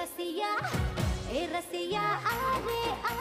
रसिया ए रसिया आ रे आ